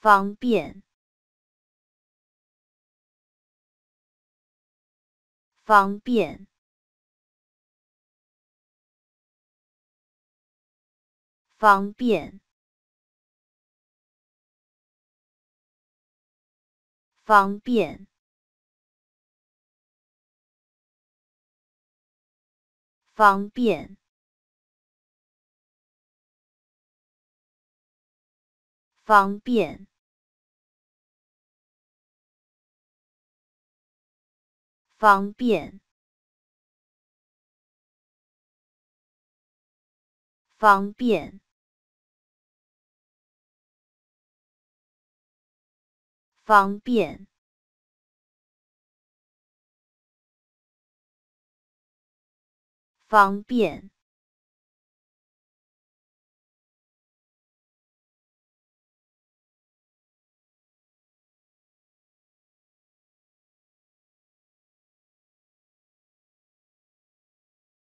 方便，方便，方便，方便，方便。方便，方便，方便，方便，方便。